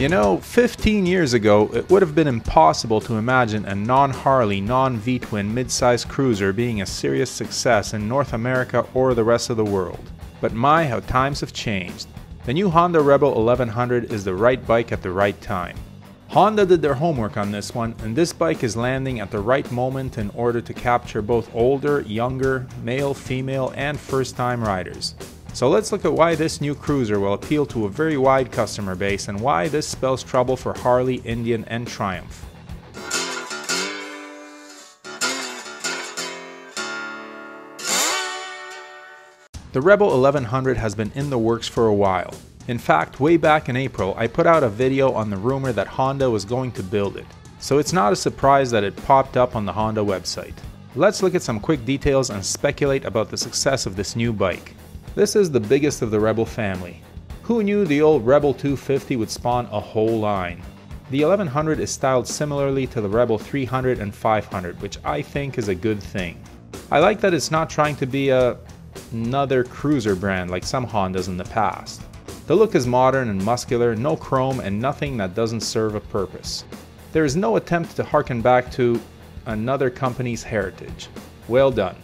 You know, 15 years ago, it would have been impossible to imagine a non-Harley, non-V-twin mid-size cruiser being a serious success in North America or the rest of the world. But my, how times have changed. The new Honda Rebel 1100 is the right bike at the right time. Honda did their homework on this one, and this bike is landing at the right moment in order to capture both older, younger, male, female, and first-time riders. So let's look at why this new cruiser will appeal to a very wide customer base and why this spells trouble for Harley, Indian, and Triumph. The Rebel 1100 has been in the works for a while. In fact, way back in April, I put out a video on the rumor that Honda was going to build it. So it's not a surprise that it popped up on the Honda website. Let's look at some quick details and speculate about the success of this new bike. This is the biggest of the Rebel family. Who knew the old Rebel 250 would spawn a whole line? The 1100 is styled similarly to the Rebel 300 and 500, which I think is a good thing. I like that it's not trying to be a another cruiser brand like some Hondas in the past. The look is modern and muscular, no chrome and nothing that doesn't serve a purpose. There is no attempt to harken back to another company's heritage. Well done.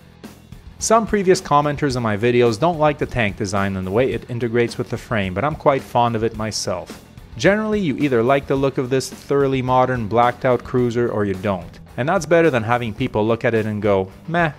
Some previous commenters on my videos don't like the tank design and the way it integrates with the frame, but I'm quite fond of it myself. Generally, you either like the look of this thoroughly modern blacked out cruiser or you don't, and that's better than having people look at it and go, meh.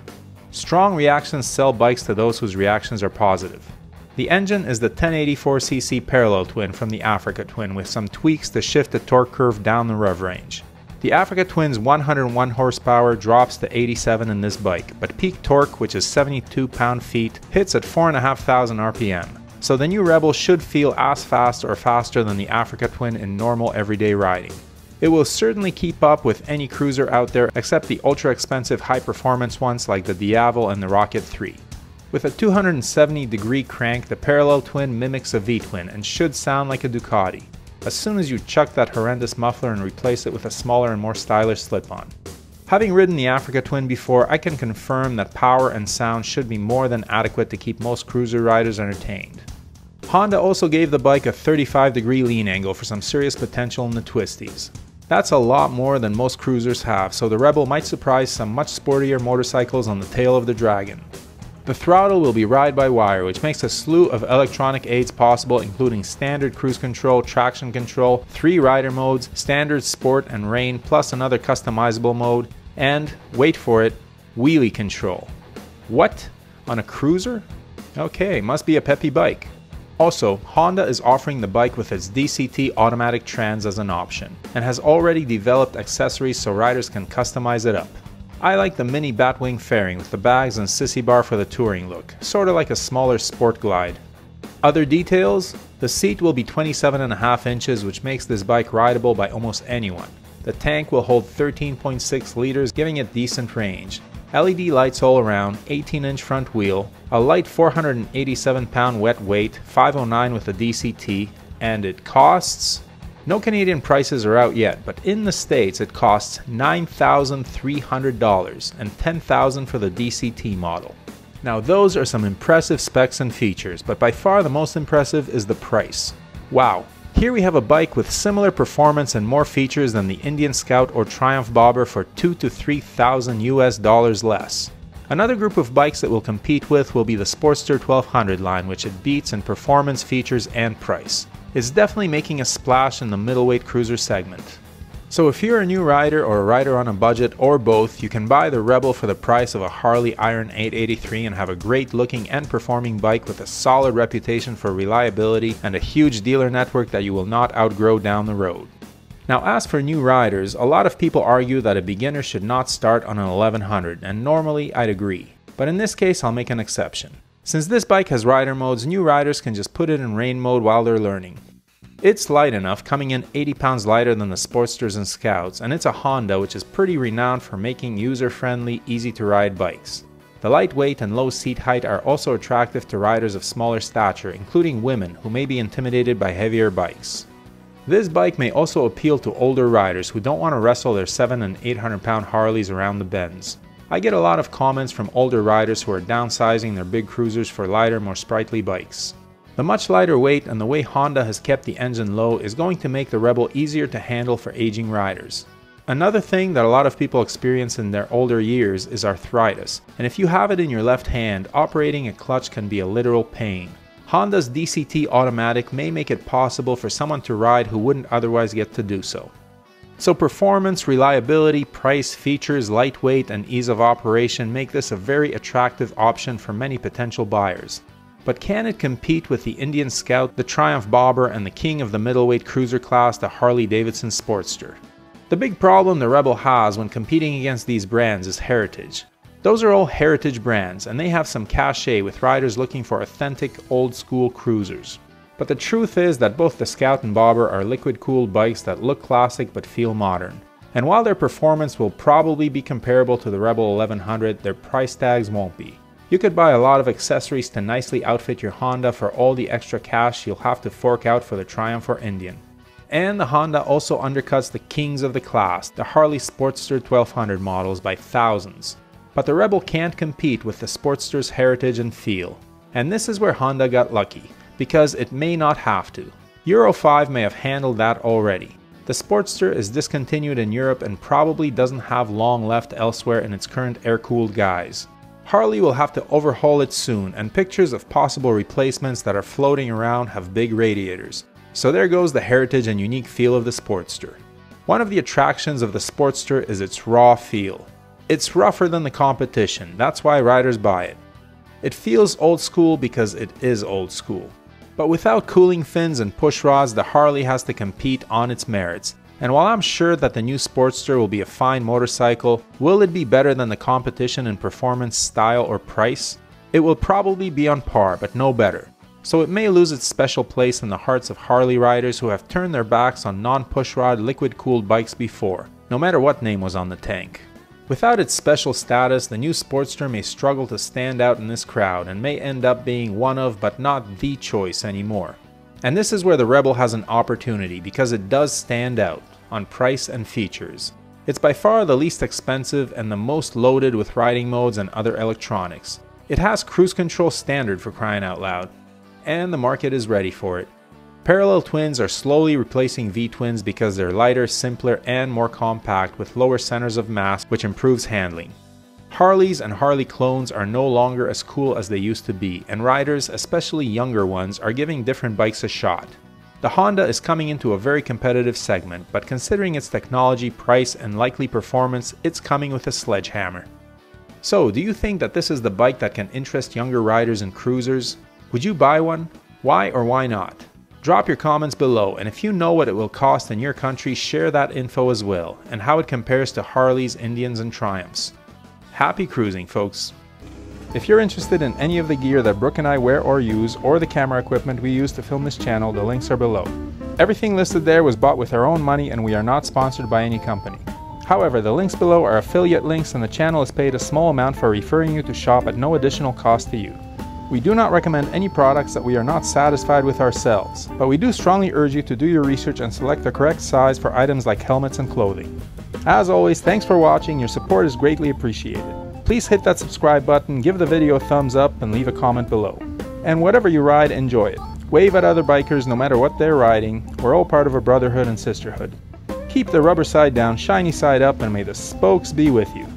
Strong reactions sell bikes to those whose reactions are positive. The engine is the 1084cc parallel twin from the Africa Twin with some tweaks to shift the torque curve down the rev range. The Africa Twin's 101 horsepower drops to 87 in this bike, but peak torque, which is 72 pound-feet, hits at 4,500 RPM. So the new Rebel should feel as fast or faster than the Africa Twin in normal everyday riding. It will certainly keep up with any cruiser out there except the ultra expensive high performance ones like the Diavel and the Rocket 3. With a 270 degree crank, the parallel twin mimics a V-twin and should sound like a Ducati as soon as you chuck that horrendous muffler and replace it with a smaller and more stylish slip-on. Having ridden the Africa Twin before, I can confirm that power and sound should be more than adequate to keep most cruiser riders entertained. Honda also gave the bike a 35 degree lean angle for some serious potential in the twisties. That's a lot more than most cruisers have, so the Rebel might surprise some much sportier motorcycles on the tail of the Dragon. The throttle will be ride-by-wire, which makes a slew of electronic aids possible including standard cruise control, traction control, three rider modes, standard sport and rain, plus another customizable mode, and, wait for it, wheelie control. What? On a cruiser? Okay, must be a peppy bike. Also, Honda is offering the bike with its DCT automatic trans as an option, and has already developed accessories so riders can customize it up. I like the mini Batwing fairing with the bags and sissy bar for the touring look, sorta like a smaller Sport Glide. Other details? The seat will be 27.5 inches which makes this bike rideable by almost anyone. The tank will hold 13.6 liters giving it decent range. LED lights all around, 18 inch front wheel, a light 487 pound wet weight, 509 with a DCT, and it costs no Canadian prices are out yet, but in the States it costs $9,300 and 10,000 for the DCT model. Now those are some impressive specs and features, but by far the most impressive is the price. Wow, here we have a bike with similar performance and more features than the Indian Scout or Triumph Bobber for 2 to 3,000 US dollars less. Another group of bikes that will compete with will be the Sportster 1200 line which it beats in performance, features and price is definitely making a splash in the middleweight cruiser segment. So if you're a new rider or a rider on a budget or both, you can buy the Rebel for the price of a Harley Iron 883 and have a great looking and performing bike with a solid reputation for reliability and a huge dealer network that you will not outgrow down the road. Now as for new riders, a lot of people argue that a beginner should not start on an 1100 and normally I'd agree. But in this case I'll make an exception. Since this bike has rider modes, new riders can just put it in rain mode while they're learning. It's light enough, coming in 80 pounds lighter than the Sportsters and Scouts, and it's a Honda which is pretty renowned for making user-friendly, easy-to-ride bikes. The lightweight and low seat height are also attractive to riders of smaller stature, including women who may be intimidated by heavier bikes. This bike may also appeal to older riders who don't want to wrestle their 7 and 800 pound Harleys around the bends. I get a lot of comments from older riders who are downsizing their big cruisers for lighter, more sprightly bikes. The much lighter weight and the way Honda has kept the engine low is going to make the Rebel easier to handle for aging riders. Another thing that a lot of people experience in their older years is arthritis, and if you have it in your left hand, operating a clutch can be a literal pain. Honda's DCT automatic may make it possible for someone to ride who wouldn't otherwise get to do so. So performance, reliability, price, features, lightweight, and ease of operation make this a very attractive option for many potential buyers. But can it compete with the Indian Scout, the Triumph Bobber, and the king of the middleweight cruiser class, the Harley-Davidson Sportster? The big problem the Rebel has when competing against these brands is heritage. Those are all heritage brands and they have some cachet with riders looking for authentic old school cruisers. But the truth is that both the Scout and Bobber are liquid cooled bikes that look classic but feel modern. And while their performance will probably be comparable to the Rebel 1100, their price tags won't be. You could buy a lot of accessories to nicely outfit your Honda for all the extra cash you'll have to fork out for the Triumph or Indian. And the Honda also undercuts the kings of the class, the Harley Sportster 1200 models by thousands. But the Rebel can't compete with the Sportster's heritage and feel. And this is where Honda got lucky, because it may not have to. Euro 5 may have handled that already. The Sportster is discontinued in Europe and probably doesn't have long left elsewhere in its current air-cooled guise. Harley will have to overhaul it soon, and pictures of possible replacements that are floating around have big radiators. So there goes the heritage and unique feel of the Sportster. One of the attractions of the Sportster is its raw feel. It's rougher than the competition, that's why riders buy it. It feels old school because it is old school. But without cooling fins and push rods, the Harley has to compete on its merits. And while I'm sure that the new Sportster will be a fine motorcycle, will it be better than the competition in performance, style, or price? It will probably be on par, but no better so it may lose its special place in the hearts of Harley riders who have turned their backs on non-pushrod liquid-cooled bikes before, no matter what name was on the tank. Without its special status, the new Sportster may struggle to stand out in this crowd and may end up being one of but not the choice anymore. And this is where the Rebel has an opportunity because it does stand out on price and features. It's by far the least expensive and the most loaded with riding modes and other electronics. It has cruise control standard for crying out loud, and the market is ready for it. Parallel twins are slowly replacing V-twins because they're lighter, simpler, and more compact with lower centers of mass which improves handling. Harleys and Harley clones are no longer as cool as they used to be, and riders, especially younger ones, are giving different bikes a shot. The Honda is coming into a very competitive segment, but considering its technology, price, and likely performance, it's coming with a sledgehammer. So, do you think that this is the bike that can interest younger riders and cruisers? Would you buy one? Why or why not? Drop your comments below and if you know what it will cost in your country share that info as well and how it compares to Harleys, Indians and Triumphs. Happy cruising folks! If you're interested in any of the gear that Brooke and I wear or use or the camera equipment we use to film this channel, the links are below. Everything listed there was bought with our own money and we are not sponsored by any company. However, the links below are affiliate links and the channel is paid a small amount for referring you to shop at no additional cost to you. We do not recommend any products that we are not satisfied with ourselves, but we do strongly urge you to do your research and select the correct size for items like helmets and clothing. As always, thanks for watching, your support is greatly appreciated. Please hit that subscribe button, give the video a thumbs up, and leave a comment below. And whatever you ride, enjoy it. Wave at other bikers no matter what they're riding, we're all part of a brotherhood and sisterhood. Keep the rubber side down, shiny side up, and may the spokes be with you.